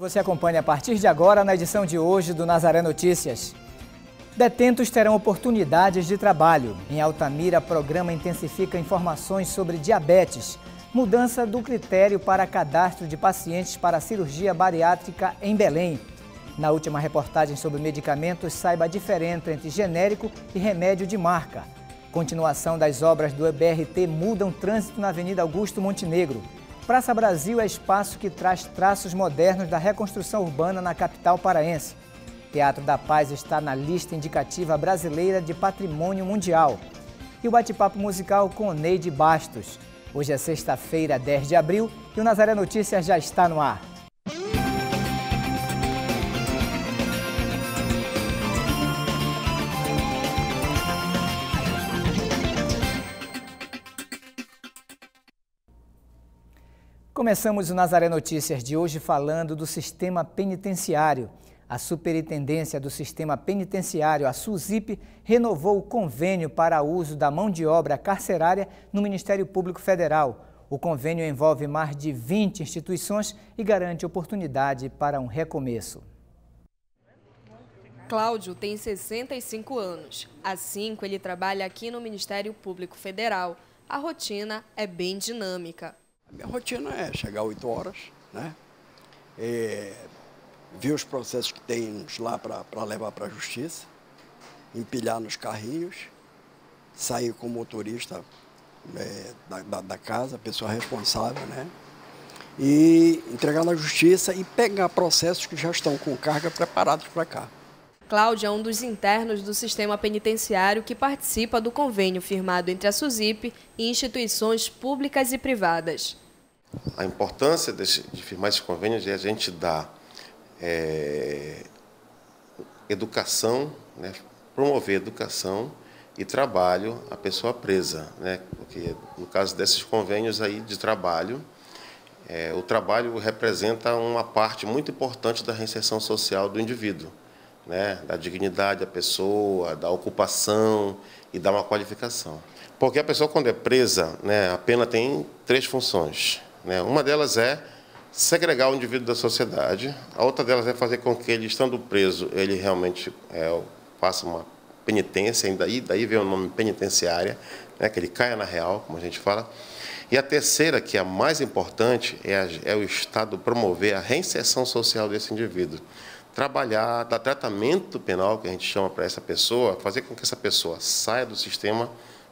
Você acompanha a partir de agora na edição de hoje do Nazaré Notícias. Detentos terão oportunidades de trabalho. Em Altamira, programa intensifica informações sobre diabetes. Mudança do critério para cadastro de pacientes para cirurgia bariátrica em Belém. Na última reportagem sobre medicamentos, saiba a diferença entre genérico e remédio de marca. Continuação das obras do EBRT mudam trânsito na Avenida Augusto Montenegro. Praça Brasil é espaço que traz traços modernos da reconstrução urbana na capital paraense. Teatro da Paz está na lista indicativa brasileira de patrimônio mundial. E o bate-papo musical com Neide Bastos. Hoje é sexta-feira, 10 de abril, e o Nazaré Notícias já está no ar. Começamos o Nazaré Notícias de hoje falando do sistema penitenciário. A Superintendência do Sistema Penitenciário, a SUSIP, renovou o convênio para uso da mão de obra carcerária no Ministério Público Federal. O convênio envolve mais de 20 instituições e garante oportunidade para um recomeço. Cláudio tem 65 anos. Há cinco ele trabalha aqui no Ministério Público Federal. A rotina é bem dinâmica. A minha rotina é chegar 8 horas, né? É, ver os processos que temos lá para levar para a justiça, empilhar nos carrinhos, sair com o motorista é, da, da, da, casa, pessoa responsável, né? E entregar na justiça e pegar processos que já estão com carga preparados para cá. Cláudio é um dos internos do sistema penitenciário que participa do convênio firmado entre a SUSIP e instituições públicas e privadas. A importância de firmar esse convênio é a gente dar é, educação, né, promover educação e trabalho à pessoa presa, né, porque no caso desses convênios aí de trabalho, é, o trabalho representa uma parte muito importante da reinserção social do indivíduo né, da dignidade da pessoa, da ocupação e da uma qualificação. Porque a pessoa, quando é presa, né, a pena tem três funções. Né? Uma delas é segregar o indivíduo da sociedade, a outra delas é fazer com que ele, estando preso, ele realmente é, faça uma penitência, e daí, daí vem o nome penitenciária, né, que ele caia na real, como a gente fala. E a terceira, que é a mais importante, é, a, é o Estado promover a reinserção social desse indivíduo trabalhar, dar tratamento penal, que a gente chama para essa pessoa, fazer com que essa pessoa saia do sistema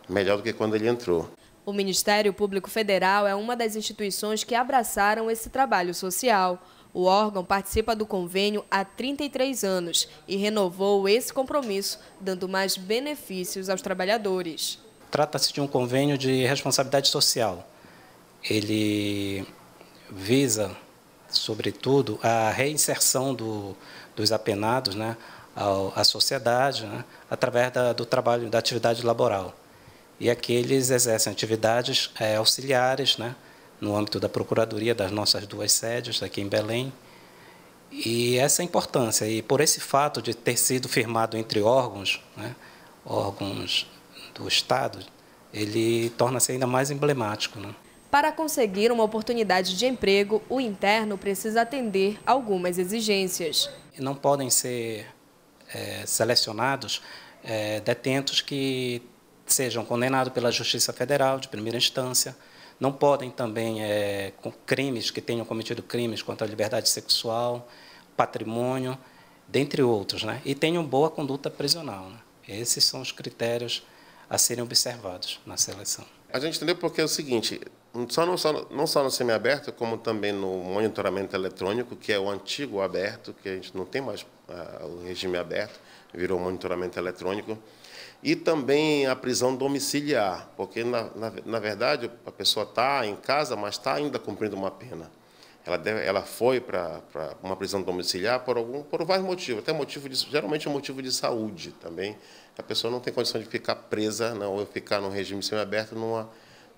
melhor do que quando ele entrou. O Ministério Público Federal é uma das instituições que abraçaram esse trabalho social. O órgão participa do convênio há 33 anos e renovou esse compromisso, dando mais benefícios aos trabalhadores. Trata-se de um convênio de responsabilidade social. Ele visa sobretudo, a reinserção do, dos apenados né, à sociedade, né, através da, do trabalho, da atividade laboral. E aqui eles exercem atividades é, auxiliares, né, no âmbito da Procuradoria das nossas duas sedes, aqui em Belém. E essa é a importância, e por esse fato de ter sido firmado entre órgãos, né, órgãos do Estado, ele torna-se ainda mais emblemático. Né? Para conseguir uma oportunidade de emprego, o interno precisa atender algumas exigências. Não podem ser é, selecionados é, detentos que sejam condenados pela Justiça Federal de primeira instância, não podem também é, com crimes que tenham cometido crimes contra a liberdade sexual, patrimônio, dentre outros, né? E tenham boa conduta prisional. Né? Esses são os critérios a serem observados na seleção. A gente entendeu porque é o seguinte, só não, só, não só no semiaberto, como também no monitoramento eletrônico, que é o antigo aberto, que a gente não tem mais uh, o regime aberto, virou monitoramento eletrônico, e também a prisão domiciliar, porque, na, na, na verdade, a pessoa está em casa, mas está ainda cumprindo uma pena. Ela, deve, ela foi para uma prisão domiciliar por, algum, por vários motivos, até motivo de, geralmente é motivo de saúde também. A pessoa não tem condição de ficar presa, não, ou ficar num regime semiaberto numa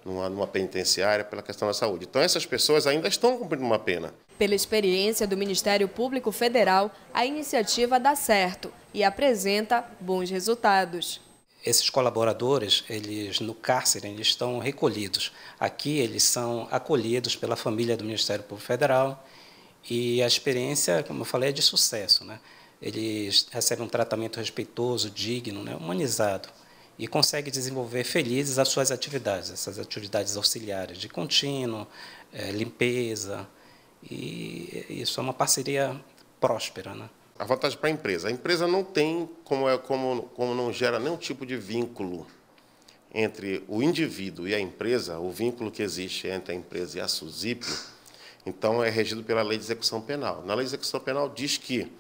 numa, numa penitenciária pela questão da saúde. Então, essas pessoas ainda estão cumprindo uma pena. Pela experiência do Ministério Público Federal, a iniciativa dá certo e apresenta bons resultados. Esses colaboradores, eles no cárcere, eles estão recolhidos. Aqui eles são acolhidos pela família do Ministério Público Federal E a experiência, como eu falei, é de sucesso. Né? Eles recebem um tratamento respeitoso, digno, né? humanizado e consegue desenvolver felizes as suas atividades, essas atividades auxiliares de contínuo, é, limpeza, e isso é uma parceria próspera. Né? A vantagem para a empresa. A empresa não tem, como, é, como, como não gera nenhum tipo de vínculo entre o indivíduo e a empresa, o vínculo que existe entre a empresa e a SUSIP, então é regido pela Lei de Execução Penal. Na Lei de Execução Penal diz que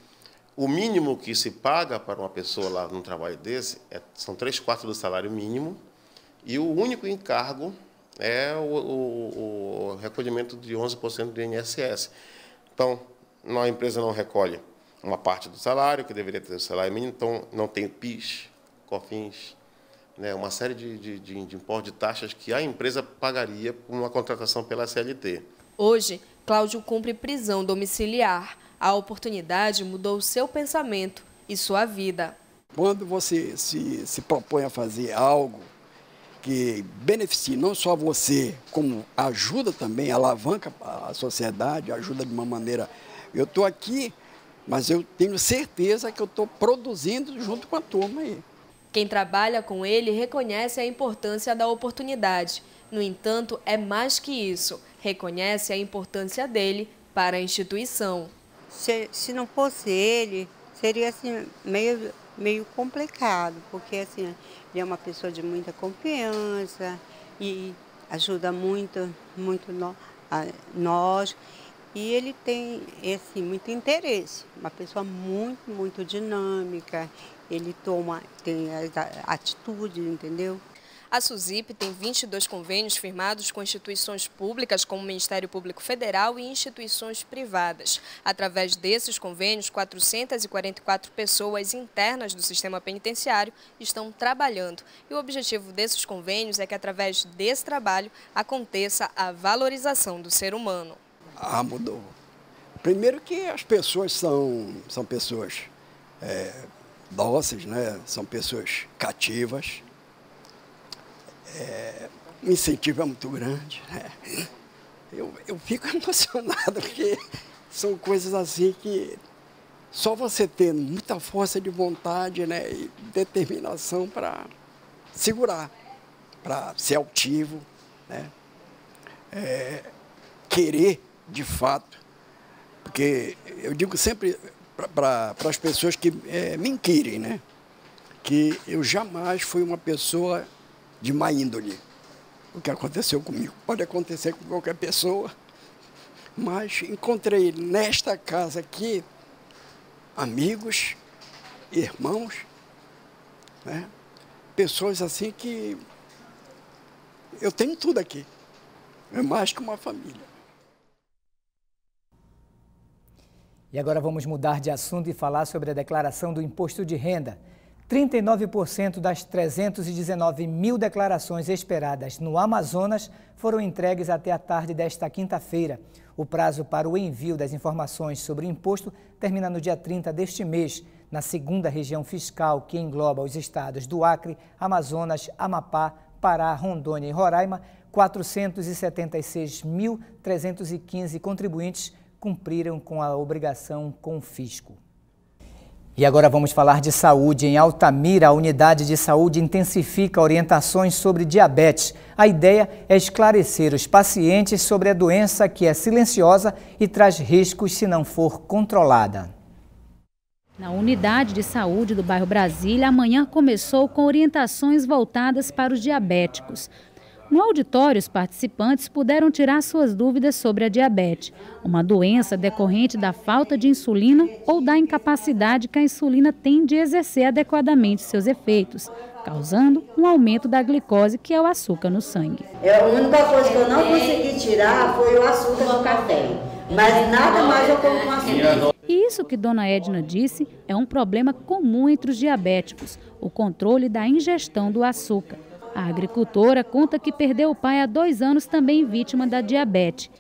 o mínimo que se paga para uma pessoa lá num trabalho desse é, são três quartos do salário mínimo e o único encargo é o, o, o recolhimento de 11% do INSS. Então, a empresa não recolhe uma parte do salário, que deveria ter o salário mínimo, então não tem PIS, COFINS, né, uma série de, de, de, de impostos, de taxas que a empresa pagaria por uma contratação pela CLT. Hoje, Cláudio cumpre prisão domiciliar. A oportunidade mudou seu pensamento e sua vida. Quando você se, se propõe a fazer algo que beneficie não só você, como ajuda também, alavanca a sociedade, ajuda de uma maneira. Eu estou aqui mas eu tenho certeza que eu estou produzindo junto com a turma aí. Quem trabalha com ele reconhece a importância da oportunidade. No entanto, é mais que isso. Reconhece a importância dele para a instituição. Se, se não fosse ele, seria assim, meio, meio complicado, porque assim, ele é uma pessoa de muita confiança e ajuda muito, muito no, a, nós. E ele tem esse muito interesse, uma pessoa muito, muito dinâmica, ele toma, tem atitudes, entendeu? A SUSIP tem 22 convênios firmados com instituições públicas, como o Ministério Público Federal e instituições privadas. Através desses convênios, 444 pessoas internas do sistema penitenciário estão trabalhando. E o objetivo desses convênios é que, através desse trabalho, aconteça a valorização do ser humano. Ah, mudou. Primeiro que as pessoas são, são pessoas é, dóceis, né? são pessoas cativas. É, o incentivo é muito grande. Né? Eu, eu fico emocionado porque são coisas assim que só você tendo muita força de vontade né, e determinação para segurar, para ser altivo, né? É, querer de fato, porque eu digo sempre para as pessoas que é, me inquirem, né? que eu jamais fui uma pessoa de má índole. O que aconteceu comigo pode acontecer com qualquer pessoa, mas encontrei nesta casa aqui amigos, irmãos, né? pessoas assim que eu tenho tudo aqui. É mais que uma família. E agora vamos mudar de assunto e falar sobre a declaração do imposto de renda. 39% das 319 mil declarações esperadas no Amazonas foram entregues até a tarde desta quinta-feira. O prazo para o envio das informações sobre o imposto termina no dia 30 deste mês, na segunda região fiscal que engloba os estados do Acre, Amazonas, Amapá, Pará, Rondônia e Roraima. 476.315 contribuintes cumpriram com a obrigação com o fisco. E agora vamos falar de saúde. Em Altamira, a unidade de saúde intensifica orientações sobre diabetes. A ideia é esclarecer os pacientes sobre a doença que é silenciosa e traz riscos se não for controlada. Na unidade de saúde do bairro Brasília, amanhã começou com orientações voltadas para os diabéticos. No auditório, os participantes puderam tirar suas dúvidas sobre a diabetes, uma doença decorrente da falta de insulina ou da incapacidade que a insulina tem de exercer adequadamente seus efeitos, causando um aumento da glicose, que é o açúcar no sangue. É, a única coisa que eu não consegui tirar foi o açúcar do café, mas nada mais eu como com açúcar. E isso que Dona Edna disse é um problema comum entre os diabéticos, o controle da ingestão do açúcar. A agricultora conta que perdeu o pai há dois anos também vítima da diabetes.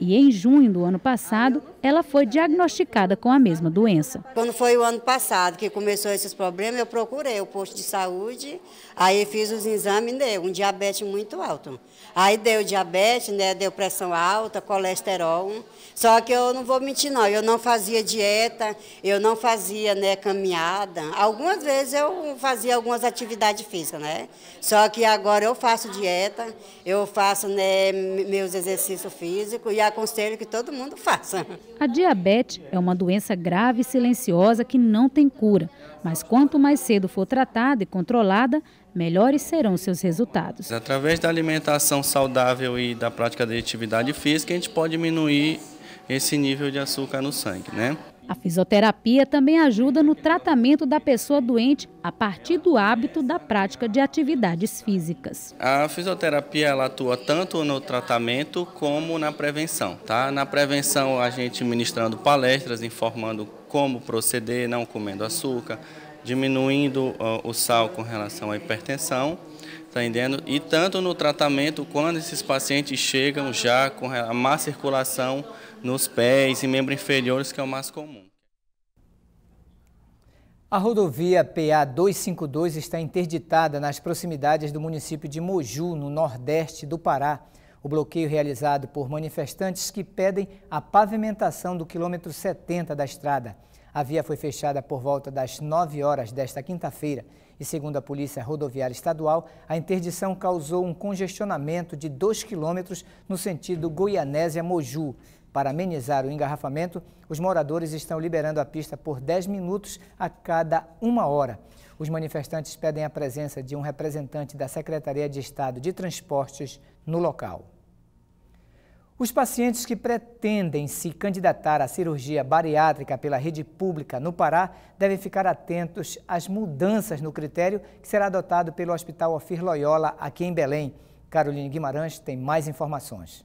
E em junho do ano passado, ela foi diagnosticada com a mesma doença. Quando foi o ano passado que começou esses problemas, eu procurei o posto de saúde, aí fiz os exames e deu um diabetes muito alto. Aí deu diabetes, né, deu pressão alta, colesterol. Só que eu não vou mentir não, eu não fazia dieta, eu não fazia, né, caminhada. Algumas vezes eu fazia algumas atividades físicas, né? Só que agora eu faço dieta, eu faço, né, meus exercícios físicos e aconselho que todo mundo faça. A diabetes é uma doença grave e silenciosa que não tem cura, mas quanto mais cedo for tratada e controlada, melhores serão seus resultados. Através da alimentação saudável e da prática de atividade física, a gente pode diminuir esse nível de açúcar no sangue, né? A fisioterapia também ajuda no tratamento da pessoa doente a partir do hábito da prática de atividades físicas. A fisioterapia ela atua tanto no tratamento como na prevenção. Tá? Na prevenção, a gente ministrando palestras, informando como proceder, não comendo açúcar, diminuindo o sal com relação à hipertensão. Tá entendendo? E tanto no tratamento, quando esses pacientes chegam já com a má circulação nos pés e membros inferiores, que é o mais comum. A rodovia PA 252 está interditada nas proximidades do município de Moju, no nordeste do Pará. O bloqueio realizado por manifestantes que pedem a pavimentação do quilômetro 70 da estrada. A via foi fechada por volta das 9 horas desta quinta-feira e, segundo a Polícia Rodoviária Estadual, a interdição causou um congestionamento de 2 quilômetros no sentido Goianésia-Moju. Para amenizar o engarrafamento, os moradores estão liberando a pista por 10 minutos a cada uma hora. Os manifestantes pedem a presença de um representante da Secretaria de Estado de Transportes no local. Os pacientes que pretendem se candidatar à cirurgia bariátrica pela rede pública no Pará devem ficar atentos às mudanças no critério que será adotado pelo Hospital Ofir Loyola aqui em Belém. Caroline Guimarães tem mais informações.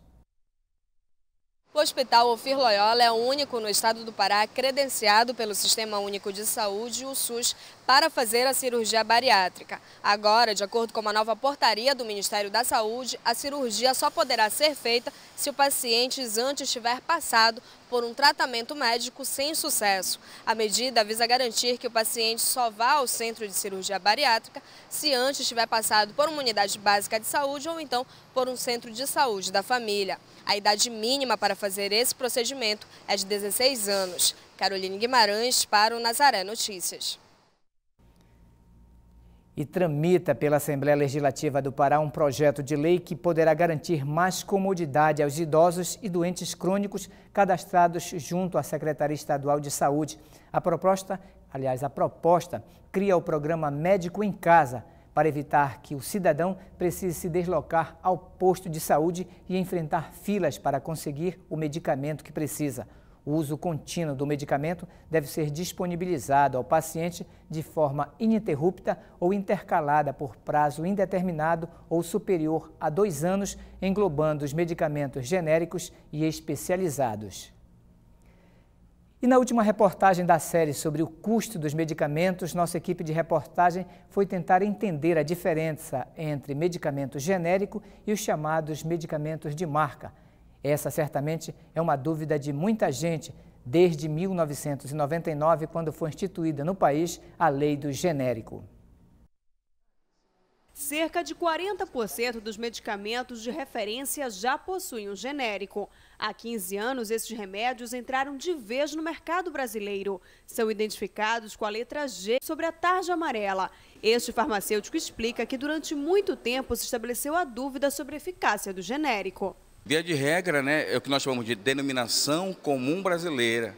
O Hospital Ofir Loyola é o único no estado do Pará credenciado pelo Sistema Único de Saúde, o SUS, para fazer a cirurgia bariátrica. Agora, de acordo com uma nova portaria do Ministério da Saúde, a cirurgia só poderá ser feita se o paciente antes tiver passado por um tratamento médico sem sucesso. A medida visa garantir que o paciente só vá ao centro de cirurgia bariátrica se antes tiver passado por uma unidade básica de saúde ou então por um centro de saúde da família. A idade mínima para fazer esse procedimento é de 16 anos. Caroline Guimarães para o Nazaré Notícias e tramita pela Assembleia Legislativa do Pará um projeto de lei que poderá garantir mais comodidade aos idosos e doentes crônicos cadastrados junto à Secretaria Estadual de Saúde. A proposta, aliás, a proposta cria o programa Médico em Casa para evitar que o cidadão precise se deslocar ao posto de saúde e enfrentar filas para conseguir o medicamento que precisa. O uso contínuo do medicamento deve ser disponibilizado ao paciente de forma ininterrupta ou intercalada por prazo indeterminado ou superior a dois anos, englobando os medicamentos genéricos e especializados. E na última reportagem da série sobre o custo dos medicamentos, nossa equipe de reportagem foi tentar entender a diferença entre medicamento genérico e os chamados medicamentos de marca essa certamente é uma dúvida de muita gente desde 1999, quando foi instituída no país a lei do genérico. Cerca de 40% dos medicamentos de referência já possuem um genérico. Há 15 anos, esses remédios entraram de vez no mercado brasileiro. São identificados com a letra G sobre a tarja amarela. Este farmacêutico explica que durante muito tempo se estabeleceu a dúvida sobre a eficácia do genérico. Via de regra, né, é o que nós chamamos de denominação comum brasileira,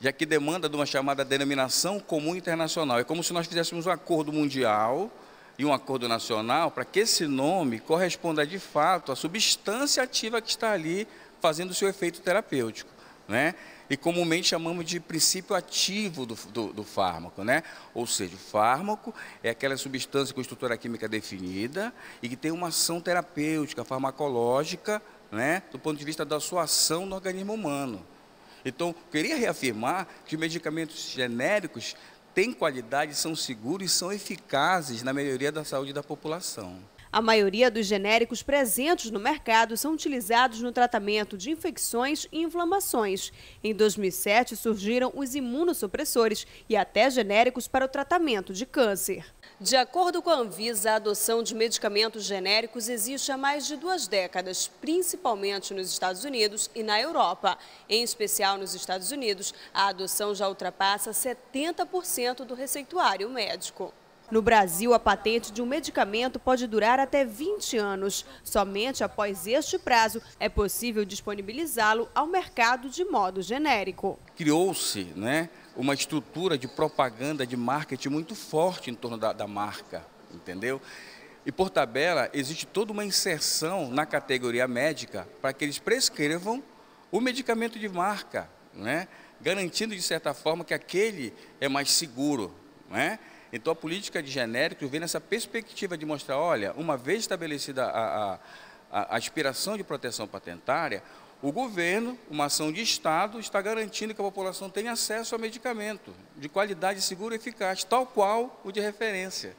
já que demanda de uma chamada denominação comum internacional. É como se nós fizéssemos um acordo mundial e um acordo nacional para que esse nome corresponda de fato à substância ativa que está ali fazendo o seu efeito terapêutico. Né? E comumente chamamos de princípio ativo do, do, do, fármaco, né? Ou seja, o fármaco é aquela substância com estrutura química definida e que tem uma ação terapêutica, farmacológica, né? Do ponto de vista da sua ação no organismo humano. Então, queria reafirmar que os medicamentos genéricos têm qualidade, são seguros e são eficazes na melhoria da saúde da população. A maioria dos genéricos presentes no mercado são utilizados no tratamento de infecções e inflamações. Em 2007, surgiram os imunossupressores e até genéricos para o tratamento de câncer. De acordo com a Anvisa, a adoção de medicamentos genéricos existe há mais de duas décadas, principalmente nos Estados Unidos e na Europa. Em especial nos Estados Unidos, a adoção já ultrapassa 70% do receituário médico. No Brasil, a patente de um medicamento pode durar até 20 anos. Somente após este prazo é possível disponibilizá-lo ao mercado de modo genérico. Criou-se né, uma estrutura de propaganda, de marketing muito forte em torno da, da marca, entendeu? E por tabela, existe toda uma inserção na categoria médica para que eles prescrevam o medicamento de marca, né? garantindo de certa forma que aquele é mais seguro. Né? Então a política de genéricos vem nessa perspectiva de mostrar, olha, uma vez estabelecida a, a, a aspiração de proteção patentária, o governo, uma ação de Estado, está garantindo que a população tenha acesso a medicamento de qualidade segura e eficaz, tal qual o de referência.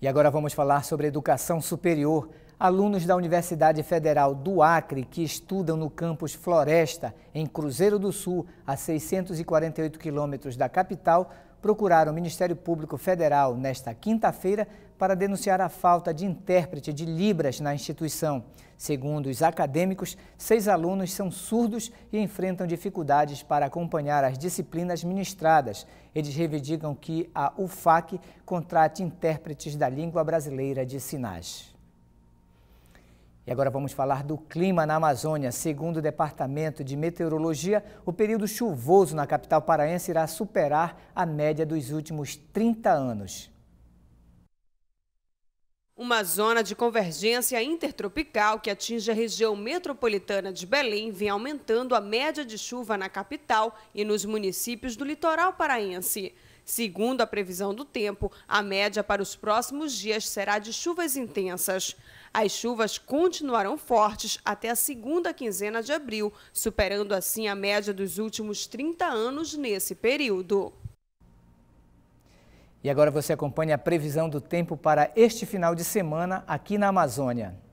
E agora vamos falar sobre educação superior. Alunos da Universidade Federal do Acre que estudam no campus Floresta, em Cruzeiro do Sul, a 648 quilômetros da capital, procuraram o Ministério Público Federal nesta quinta-feira para denunciar a falta de intérprete de Libras na instituição. Segundo os acadêmicos, seis alunos são surdos e enfrentam dificuldades para acompanhar as disciplinas ministradas. Eles reivindicam que a UFAC contrate intérpretes da língua brasileira de sinais. E agora vamos falar do clima na Amazônia. Segundo o Departamento de Meteorologia, o período chuvoso na capital paraense irá superar a média dos últimos 30 anos. Uma zona de convergência intertropical que atinge a região metropolitana de Belém vem aumentando a média de chuva na capital e nos municípios do litoral paraense. Segundo a previsão do tempo, a média para os próximos dias será de chuvas intensas. As chuvas continuarão fortes até a segunda quinzena de abril, superando assim a média dos últimos 30 anos nesse período. E agora você acompanha a previsão do tempo para este final de semana aqui na Amazônia.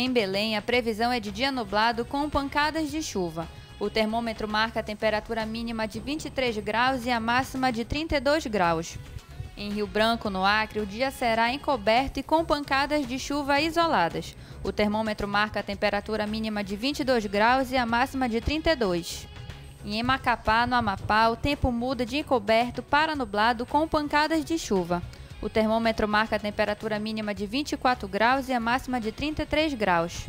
Em Belém, a previsão é de dia nublado com pancadas de chuva. O termômetro marca a temperatura mínima de 23 graus e a máxima de 32 graus. Em Rio Branco, no Acre, o dia será encoberto e com pancadas de chuva isoladas. O termômetro marca a temperatura mínima de 22 graus e a máxima de 32. Em Macapá, no Amapá, o tempo muda de encoberto para nublado com pancadas de chuva. O termômetro marca a temperatura mínima de 24 graus e a máxima de 33 graus.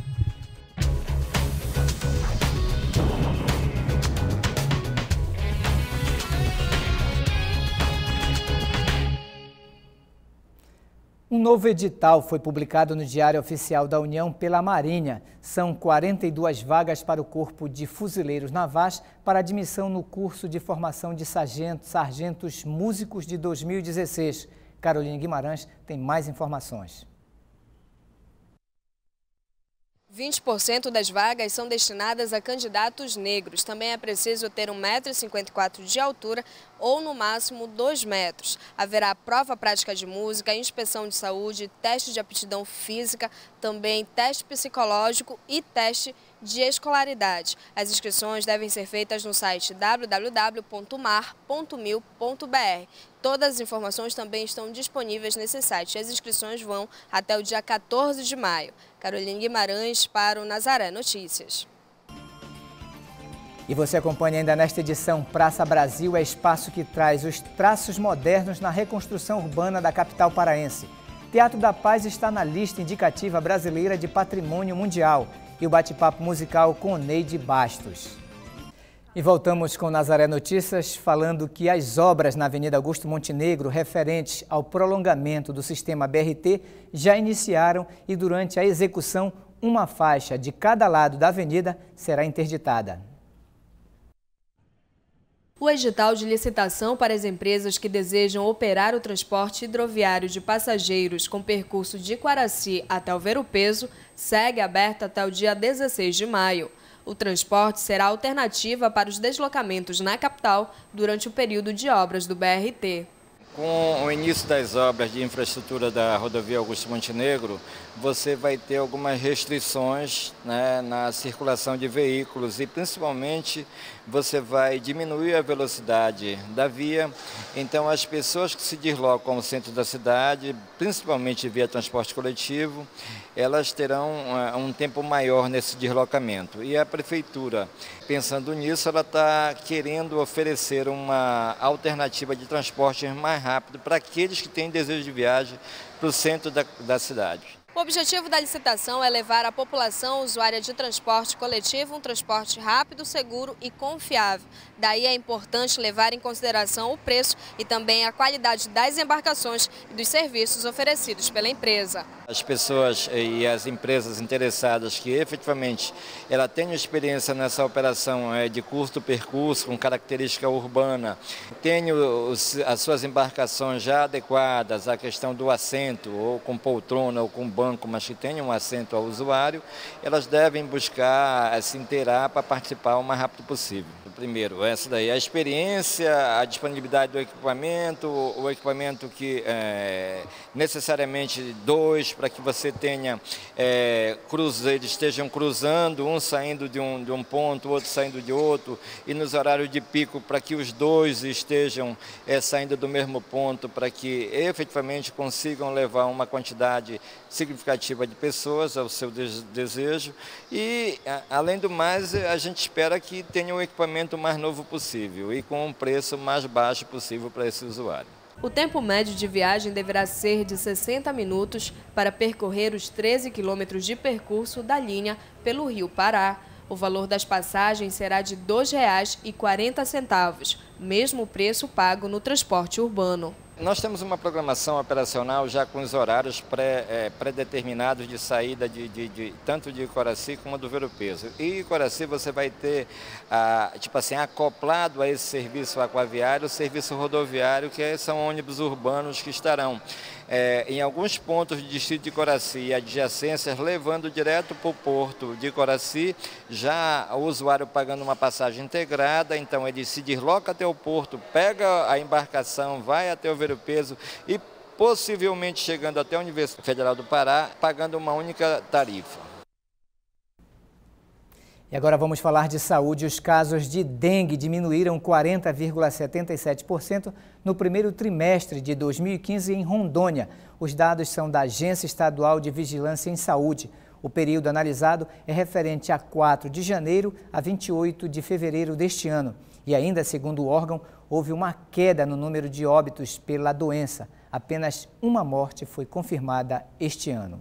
Um novo edital foi publicado no Diário Oficial da União pela Marinha. São 42 vagas para o Corpo de Fuzileiros Navais para admissão no curso de formação de sargentos, sargentos músicos de 2016. Carolina Guimarães tem mais informações. 20% das vagas são destinadas a candidatos negros. Também é preciso ter 1,54m de altura ou, no máximo, 2 metros. Haverá prova prática de música, inspeção de saúde, teste de aptidão física, também teste psicológico e teste de escolaridade. As inscrições devem ser feitas no site www.mar.mil.br. Todas as informações também estão disponíveis nesse site. As inscrições vão até o dia 14 de maio. Carolina Guimarães para o Nazaré Notícias. E você acompanha ainda nesta edição Praça Brasil, é espaço que traz os traços modernos na reconstrução urbana da capital paraense. Teatro da Paz está na lista indicativa brasileira de patrimônio mundial e o bate-papo musical com Neide Bastos. E voltamos com Nazaré Notícias, falando que as obras na Avenida Augusto Montenegro, referentes ao prolongamento do sistema BRT, já iniciaram e durante a execução, uma faixa de cada lado da avenida será interditada. O edital de licitação para as empresas que desejam operar o transporte hidroviário de passageiros com percurso de Quaraci até o Peso segue aberto até o dia 16 de maio. O transporte será alternativa para os deslocamentos na capital durante o período de obras do BRT. Com o início das obras de infraestrutura da rodovia Augusto Montenegro, você vai ter algumas restrições né, na circulação de veículos e principalmente você vai diminuir a velocidade da via. Então as pessoas que se deslocam ao centro da cidade, principalmente via transporte coletivo, elas terão uh, um tempo maior nesse deslocamento. E a prefeitura, pensando nisso, ela está querendo oferecer uma alternativa de transporte mais rápido para aqueles que têm desejo de viagem para o centro da, da cidade. O objetivo da licitação é levar à população usuária de transporte coletivo um transporte rápido, seguro e confiável. Daí é importante levar em consideração o preço e também a qualidade das embarcações e dos serviços oferecidos pela empresa. As pessoas e as empresas interessadas que efetivamente ela tenham experiência nessa operação é, de curto percurso com característica urbana, tenham as suas embarcações já adequadas à questão do assento, ou com poltrona ou com banco, mas que tenham um assento ao usuário, elas devem buscar eh, se inteirar para participar o mais rápido possível. Primeiro, essa daí, a experiência, a disponibilidade do equipamento, o equipamento que é, necessariamente dois para que você tenha é, eles estejam cruzando, um saindo de um, de um ponto, outro saindo de outro, e nos horários de pico para que os dois estejam é, saindo do mesmo ponto, para que efetivamente consigam levar uma quantidade significativa de pessoas ao seu desejo. E, além do mais, a gente espera que tenha o equipamento mais novo possível e com um preço mais baixo possível para esse usuário. O tempo médio de viagem deverá ser de 60 minutos para percorrer os 13 quilômetros de percurso da linha pelo Rio Pará. O valor das passagens será de R$ 2,40, mesmo preço pago no transporte urbano. Nós temos uma programação operacional já com os horários é, pré-determinados de saída de, de, de, tanto de Coraci como do Vero Peso. E Coraci você vai ter, ah, tipo assim, acoplado a esse serviço aquaviário, o serviço rodoviário, que são ônibus urbanos que estarão é, em alguns pontos do distrito de Coraci e adjacências, levando direto para o porto de Coraci, já o usuário pagando uma passagem integrada, então ele se desloca até o porto, pega a embarcação, vai até o ver o peso e possivelmente chegando até a Universidade Federal do Pará, pagando uma única tarifa. E agora vamos falar de saúde. Os casos de dengue diminuíram 40,77% no primeiro trimestre de 2015 em Rondônia. Os dados são da Agência Estadual de Vigilância em Saúde. O período analisado é referente a 4 de janeiro a 28 de fevereiro deste ano. E ainda, segundo o órgão, houve uma queda no número de óbitos pela doença. Apenas uma morte foi confirmada este ano.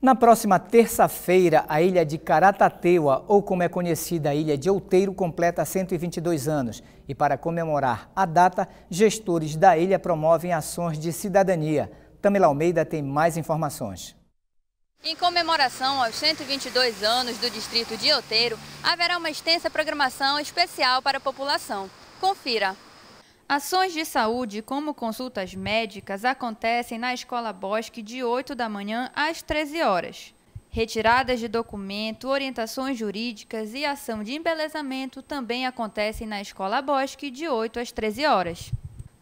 Na próxima terça-feira, a ilha de Caratateua, ou como é conhecida a ilha de Outeiro, completa 122 anos. E para comemorar a data, gestores da ilha promovem ações de cidadania. Tamila Almeida tem mais informações. Em comemoração aos 122 anos do distrito de Outeiro, haverá uma extensa programação especial para a população. Confira! Ações de saúde, como consultas médicas, acontecem na Escola Bosque de 8 da manhã às 13 horas. Retiradas de documento, orientações jurídicas e ação de embelezamento também acontecem na Escola Bosque de 8 às 13 horas.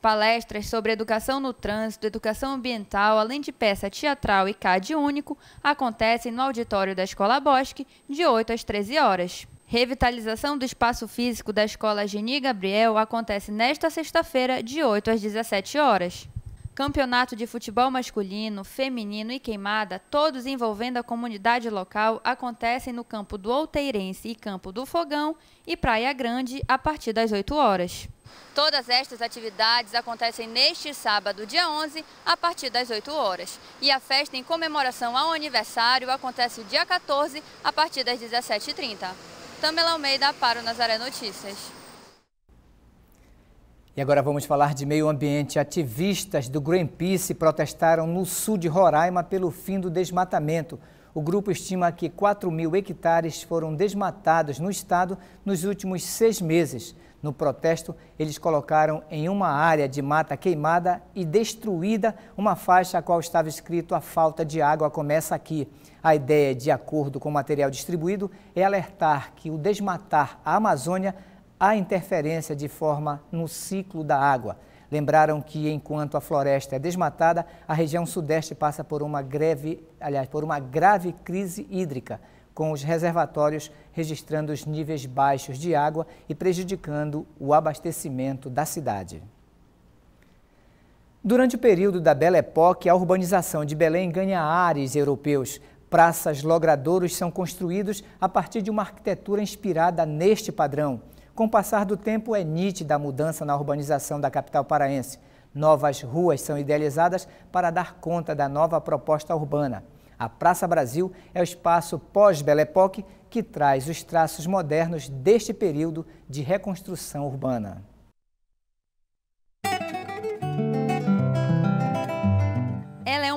Palestras sobre educação no trânsito, educação ambiental, além de peça teatral e CAD único, acontecem no auditório da Escola Bosque de 8 às 13 horas. Revitalização do espaço físico da Escola Geni Gabriel acontece nesta sexta-feira, de 8 às 17 horas. Campeonato de futebol masculino, feminino e queimada, todos envolvendo a comunidade local, acontecem no campo do Outeirense e campo do Fogão e Praia Grande a partir das 8 horas. Todas estas atividades acontecem neste sábado, dia 11, a partir das 8 horas. E a festa em comemoração ao aniversário acontece o dia 14, a partir das 17h30. Tamela Almeida para o Nazaré Notícias. E agora vamos falar de meio ambiente. Ativistas do Greenpeace protestaram no sul de Roraima pelo fim do desmatamento. O grupo estima que 4 mil hectares foram desmatados no estado nos últimos seis meses. No protesto, eles colocaram em uma área de mata queimada e destruída uma faixa a qual estava escrito a falta de água começa aqui. A ideia, de acordo com o material distribuído, é alertar que o desmatar a Amazônia há interferência de forma no ciclo da água. Lembraram que enquanto a floresta é desmatada, a região sudeste passa por uma greve, aliás, por uma grave crise hídrica com os reservatórios registrando os níveis baixos de água e prejudicando o abastecimento da cidade. Durante o período da Belle Époque, a urbanização de Belém ganha ares europeus. Praças logradouros são construídos a partir de uma arquitetura inspirada neste padrão. Com o passar do tempo, é nítida a mudança na urbanização da capital paraense. Novas ruas são idealizadas para dar conta da nova proposta urbana. A Praça Brasil é o espaço pós-Belle Époque que traz os traços modernos deste período de reconstrução urbana.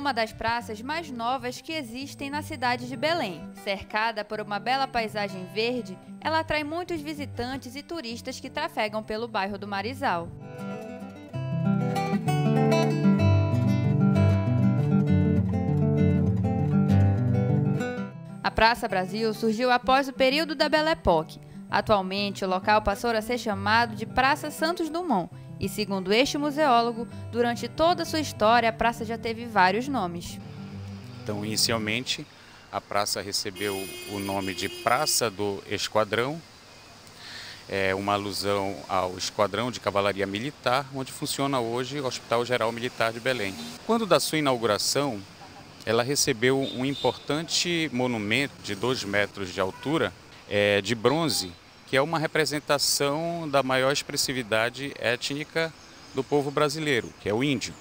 Uma das praças mais novas que existem na cidade de Belém. Cercada por uma bela paisagem verde, ela atrai muitos visitantes e turistas que trafegam pelo bairro do Marizal. A Praça Brasil surgiu após o período da Belle Époque. Atualmente, o local passou a ser chamado de Praça Santos Dumont, e segundo este museólogo, durante toda a sua história, a praça já teve vários nomes. Então, inicialmente, a praça recebeu o nome de Praça do Esquadrão, é uma alusão ao Esquadrão de Cavalaria Militar, onde funciona hoje o Hospital Geral Militar de Belém. Quando da sua inauguração, ela recebeu um importante monumento de dois metros de altura, é, de bronze, que é uma representação da maior expressividade étnica do povo brasileiro, que é o índio.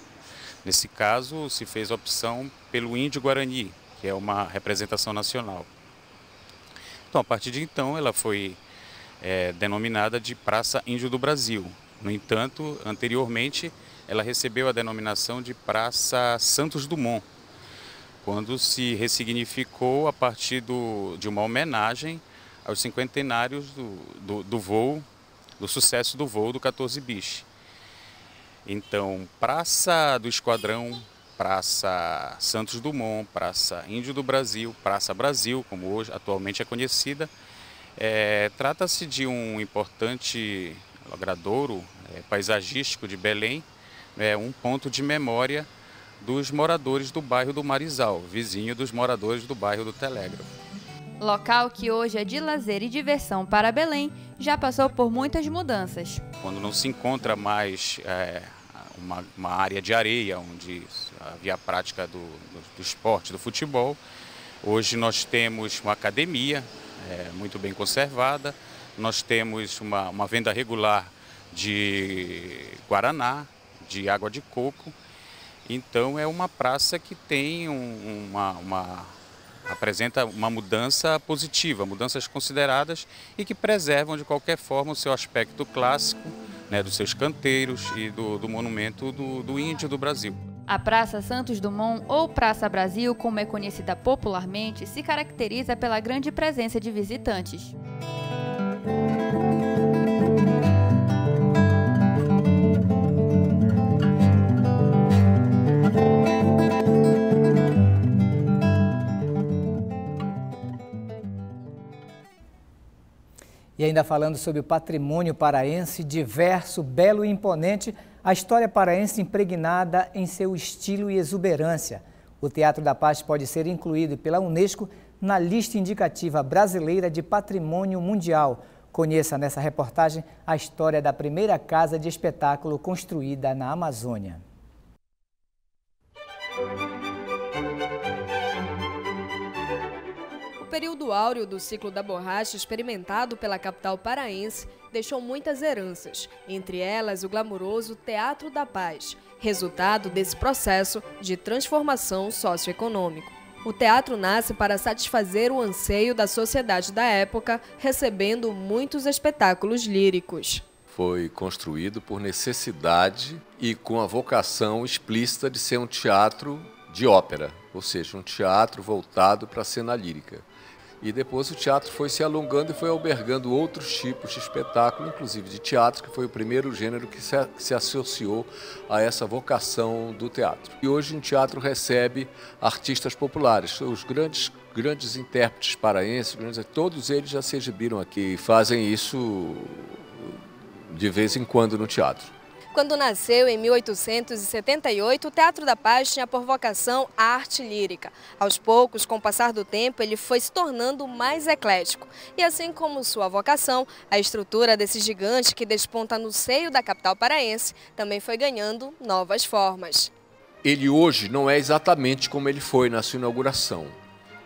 Nesse caso, se fez opção pelo índio Guarani, que é uma representação nacional. Então, a partir de então, ela foi é, denominada de Praça Índio do Brasil. No entanto, anteriormente, ela recebeu a denominação de Praça Santos Dumont, quando se ressignificou a partir do, de uma homenagem aos cinquentenários do, do, do voo, do sucesso do voo do 14 Bis. Então, Praça do Esquadrão, Praça Santos Dumont, Praça Índio do Brasil, Praça Brasil, como hoje atualmente é conhecida, é, trata-se de um importante logradouro é, paisagístico de Belém, é um ponto de memória dos moradores do bairro do Marizal, vizinho dos moradores do bairro do Telégrafo. Local que hoje é de lazer e diversão para Belém, já passou por muitas mudanças. Quando não se encontra mais é, uma, uma, área de areia onde havia a prática do, do, do, esporte, do futebol, hoje nós temos uma academia é, muito bem conservada, nós temos uma, uma venda regular de guaraná, de água de coco, então é uma praça que tem um, uma, uma, apresenta uma mudança positiva, mudanças consideradas e que preservam de qualquer forma o seu aspecto clássico, né, dos seus canteiros e do, do monumento do, do índio do Brasil. A Praça Santos Dumont, ou Praça Brasil, como é conhecida popularmente, se caracteriza pela grande presença de visitantes. E ainda falando sobre o patrimônio paraense, diverso, belo e imponente, a história paraense impregnada em seu estilo e exuberância. O Teatro da Paz pode ser incluído pela Unesco na lista indicativa brasileira de patrimônio mundial. Conheça nessa reportagem a história da primeira casa de espetáculo construída na Amazônia. Período áureo do ciclo da borracha experimentado pela capital paraense deixou muitas heranças, entre elas o glamuroso Teatro da Paz, resultado desse processo de transformação socioeconômico. O teatro nasce para satisfazer o anseio da sociedade da época, recebendo muitos espetáculos líricos. Foi construído por necessidade e com a vocação explícita de ser um teatro de ópera, ou seja, um teatro voltado para a cena lírica E depois o teatro foi se alongando e foi albergando outros tipos de espetáculo, inclusive de teatro, que foi o primeiro gênero que se, associou a essa vocação do teatro. E hoje o teatro recebe artistas populares, os grandes grandes intérpretes paraenses, grandes, todos eles já se exibiram aqui e fazem isso de vez em quando no teatro. Quando nasceu em 1878, o Teatro da Paz tinha por vocação a arte lírica. Aos poucos, com o passar do tempo, ele foi se tornando mais eclético. E assim como sua vocação, a estrutura desse gigante que desponta no seio da capital paraense também foi ganhando novas formas. Ele hoje não é exatamente como ele foi na sua inauguração.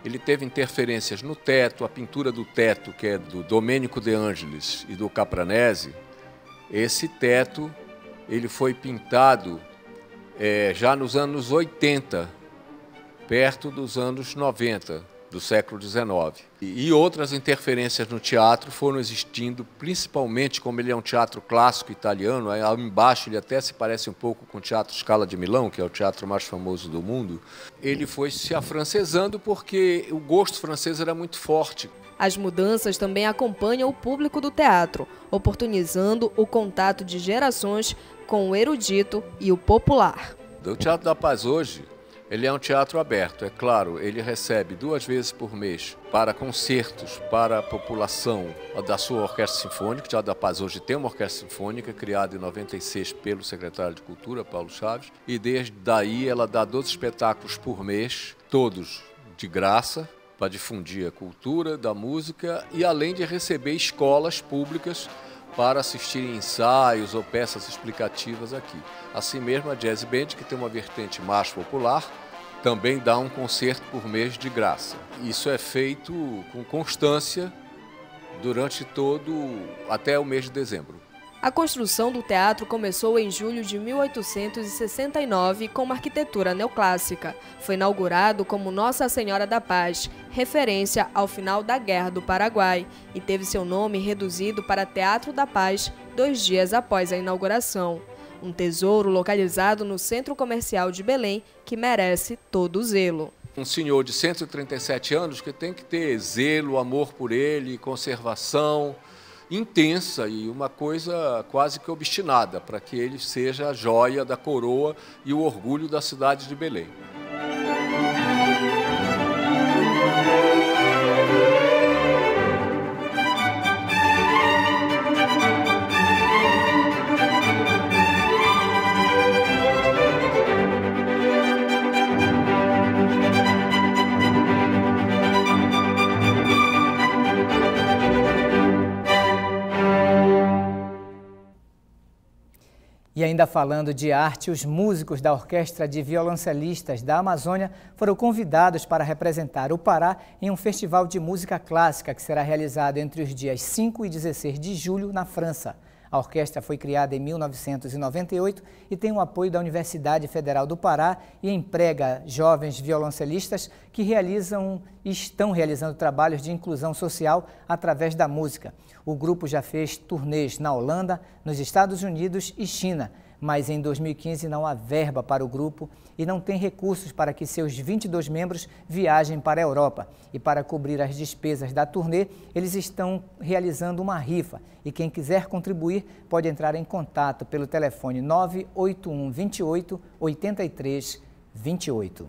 Ele teve interferências no teto, a pintura do teto, que é do Domênico de Angelis e do Capranese. Esse teto ele foi pintado é, já nos anos 80, perto dos anos 90 do século XIX. E, outras interferências no teatro foram existindo, principalmente como ele é um teatro clássico italiano, embaixo ele até se parece um pouco com o Teatro Scala de Milão, que é o teatro mais famoso do mundo. Ele foi se afrancesando porque o gosto francês era muito forte. As mudanças também acompanham o público do teatro, oportunizando o contato de gerações com o erudito e o popular. O Teatro da Paz hoje, ele é um teatro aberto, é claro, ele recebe duas vezes por mês para concertos para a população da sua orquestra sinfônica. O Teatro da Paz hoje tem uma orquestra sinfônica criada em 96 pelo secretário de Cultura, Paulo Chaves, e desde daí ela dá 12 espetáculos por mês, todos de graça, para difundir a cultura da música e além de receber escolas públicas para assistir ensaios ou peças explicativas aqui. Assim mesmo, a Jazz Band, que tem uma vertente mais popular, também dá um concerto por mês de graça. Isso é feito com constância durante todo até o mês de dezembro. A construção do teatro começou em julho de 1869 com uma arquitetura neoclássica. Foi inaugurado como Nossa Senhora da Paz, referência ao final da Guerra do Paraguai, e teve seu nome reduzido para Teatro da Paz dois dias após a inauguração. Um tesouro localizado no centro comercial de Belém que merece todo o zelo um senhor de 137 anos que tem que ter zelo, amor por ele, conservação, intensa e uma coisa quase que obstinada, para que ele seja a joia da coroa e o orgulho da cidade de Belém. E ainda falando de arte, os músicos da Orquestra de Violoncelistas da Amazônia foram convidados para representar o Pará em um festival de música clássica que será realizado entre os dias 5 e 16 de julho na França. A orquestra foi criada em 1998 e tem o apoio da Universidade Federal do Pará e emprega jovens violoncelistas que realizam e estão realizando trabalhos de inclusão social através da música. O grupo já fez turnês na Holanda, nos Estados Unidos e China mas em 2015 não há verba para o grupo e não tem recursos para que seus 22 membros viajem para a Europa. E para cobrir as despesas da turnê, eles estão realizando uma rifa. E quem quiser contribuir pode entrar em contato pelo telefone 981 28 83 28.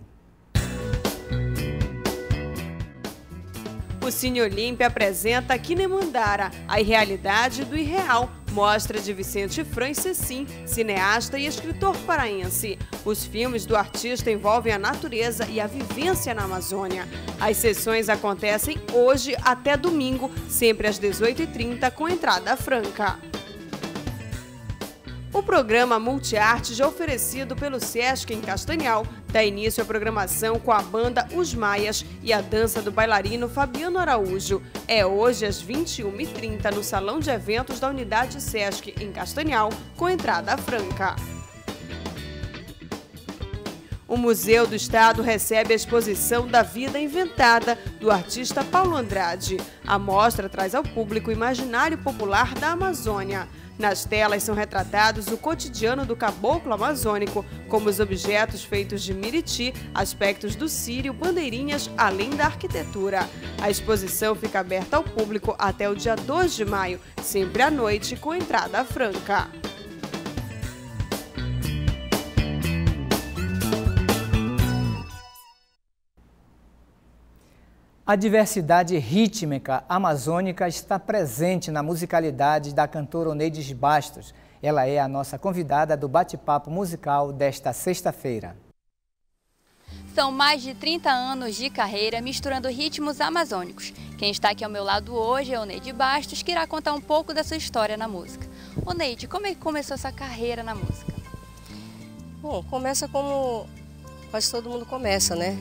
O Cine Olímpia apresenta Kinemandara, a irrealidade do irreal, mostra de Vicente Francis, sim, cineasta e escritor paraense. Os filmes do artista envolvem a natureza e a vivência na Amazônia. As sessões acontecem hoje até domingo, sempre às 18h30, com entrada franca. O programa Multiarte, já oferecido pelo Sesc em Castanhal, dá início à programação com a banda Os Maias e a dança do bailarino Fabiano Araújo. É hoje às 21h30 no Salão de Eventos da Unidade Sesc em Castanhal, com entrada franca. O Museu do Estado recebe a exposição da vida inventada do artista Paulo Andrade. A mostra traz ao público o imaginário popular da Amazônia. Nas telas são retratados o cotidiano do caboclo amazônico, como os objetos feitos de miriti, aspectos do sírio, bandeirinhas, além da arquitetura. A exposição fica aberta ao público até o dia 2 de maio, sempre à noite, com entrada franca. A diversidade rítmica amazônica está presente na musicalidade da cantora Oneides Bastos. Ela é a nossa convidada do bate-papo musical desta sexta-feira. São mais de 30 anos de carreira misturando ritmos amazônicos. Quem está aqui ao meu lado hoje é Oneide Bastos, que irá contar um pouco da sua história na música. Oneide, como é que começou essa carreira na música? Bom, começa como quase todo mundo começa, né?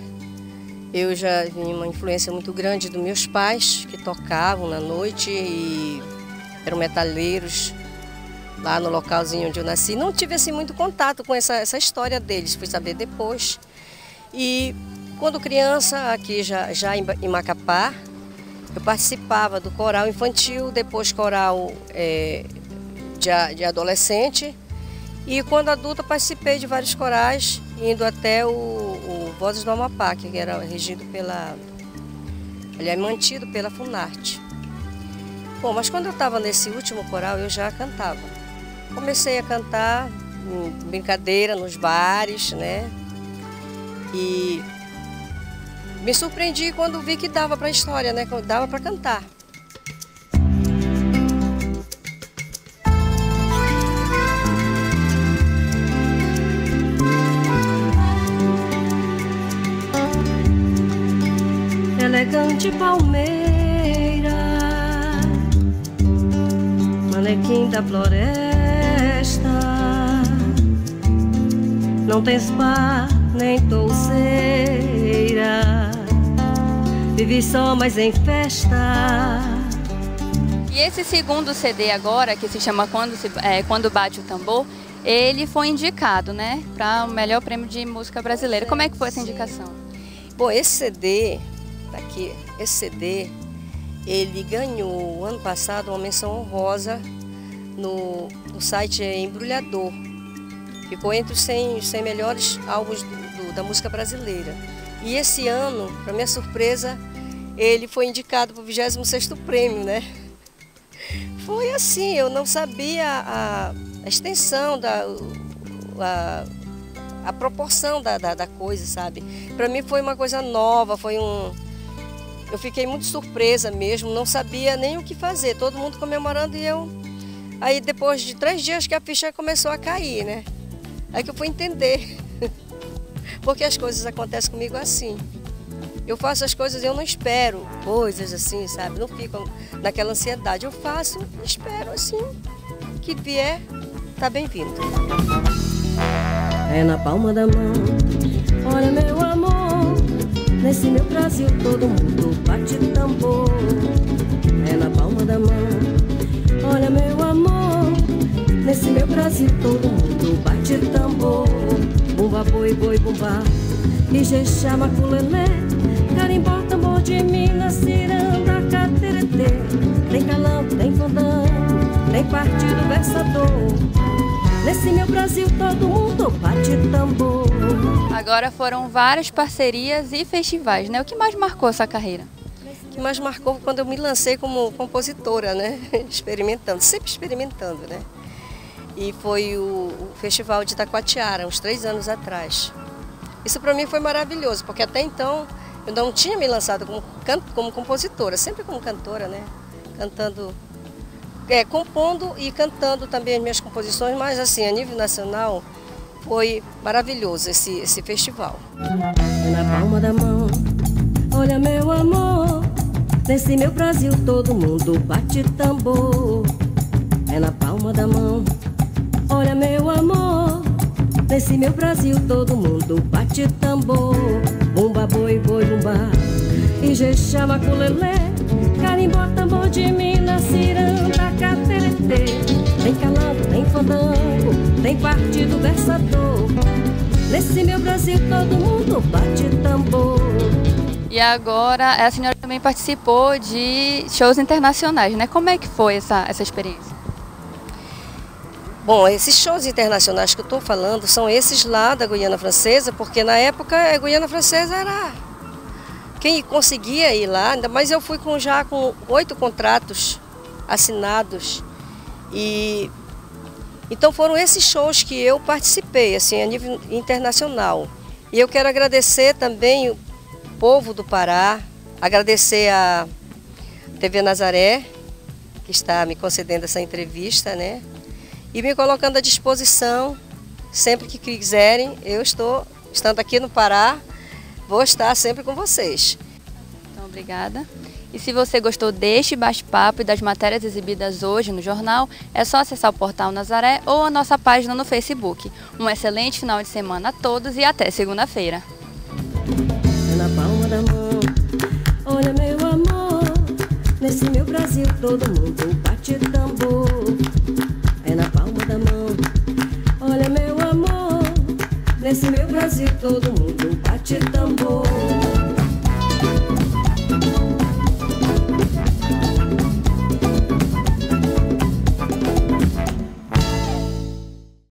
Eu já vi uma influência muito grande dos meus pais, que tocavam na noite e eram metaleiros lá no localzinho onde eu nasci. Não tive assim muito contato com essa, essa história deles, fui saber depois. E quando criança, aqui já, já em Macapá, eu participava do coral infantil, depois coral é, de, de adolescente. E quando adulta participei de vários corais, indo até o Vozes do Amapá, que era regido pela. Aliás, mantido pela Funarte. Bom, mas quando eu estava nesse último coral, eu já cantava. Comecei a cantar em brincadeira nos bares, né? E me surpreendi quando vi que dava para a história, né? Dava para cantar. Elegante palmeira, manequim da floresta. Não tens par nem touceira, vive só, mas em festa. E esse segundo CD agora, que se chama Quando, se, é, Quando Bate o Tambor, ele foi indicado, né, para o melhor prêmio de música brasileira. Como é que foi essa indicação? Bom, esse CD aqui, esse CD, ele ganhou ano passado uma menção honrosa no, no site Embrulhador. Ficou entre os 100, 100 melhores álbuns do, do, da música brasileira. E esse ano, para minha surpresa, ele foi indicado para o 26º prêmio, né? Foi assim, eu não sabia a, a extensão da a, a proporção da, da, da coisa, sabe? Para mim foi uma coisa nova, foi um, eu fiquei muito surpresa mesmo, não sabia nem o que fazer, todo mundo comemorando e eu. Aí depois de três dias que a ficha começou a cair, né? Aí que eu fui entender. Porque as coisas acontecem comigo assim. Eu faço as coisas e eu não espero coisas assim, sabe? Não fico naquela ansiedade. Eu faço, espero assim, que vier, tá bem-vindo. É na palma da mão, olha meu amor. Nesse meu Brasil todo mundo bate tambor. É na palma da mão. Olha meu amor Nesse meu Brasil todo mundo bate tambor. Bumba boi boi bumba. E jexá maculelé Carimbó tambor de Minas Ciranda cateretê. Tem calango, tem fandango Tem partido versador Nesse meu Brasil todo mundo bate tambor. Agora foram várias parcerias e festivais, né? O que mais marcou essa carreira? O que mais marcou quando eu me lancei como compositora, né? Experimentando, sempre experimentando, né? E foi o, o Festival de Itacoatiara, uns três anos atrás. Isso para mim foi maravilhoso, porque até então eu não tinha me lançado como, como compositora, sempre como cantora, né? Cantando é, compondo e cantando também as minhas composições, mas assim, a nível nacional foi maravilhoso esse, esse festival. Na palma da mão, olha meu amor, nesse meu Brasil todo mundo bate tambor. É na palma da mão, olha meu amor, nesse meu Brasil todo mundo bate tambor. Bumba boi boi bumba, e jexá maculelé, carimbó tambor de Minas Ciranda tem calango, tem fandango, tem partido versador. Nesse meu Brasil todo mundo bate tambor. E agora a senhora também participou de shows internacionais, né? Como é que foi essa, essa experiência? Bom, esses shows internacionais que eu estou falando são esses lá da Guiana Francesa, porque na época a Guiana Francesa era quem conseguia ir lá, ainda mais eu fui com, já com oito contratos assinados. E então foram esses shows que eu participei, assim, a nível internacional. E eu quero agradecer também o povo do Pará, agradecer a TV Nazaré, que está me concedendo essa entrevista, né? e me colocando à disposição sempre que quiserem. Eu estou, estando aqui no Pará, vou estar sempre com vocês. Então, obrigada. E se você gostou deste bate-papo e das matérias exibidas hoje no jornal, é só acessar o portal Nazaré ou a nossa página no Facebook. Um excelente final de semana a todos e até segunda-feira. É na palma da mão, olha meu amor, nesse meu Brasil todo mundo bate tambor. Nesse meu Brasil todo mundo bate tambor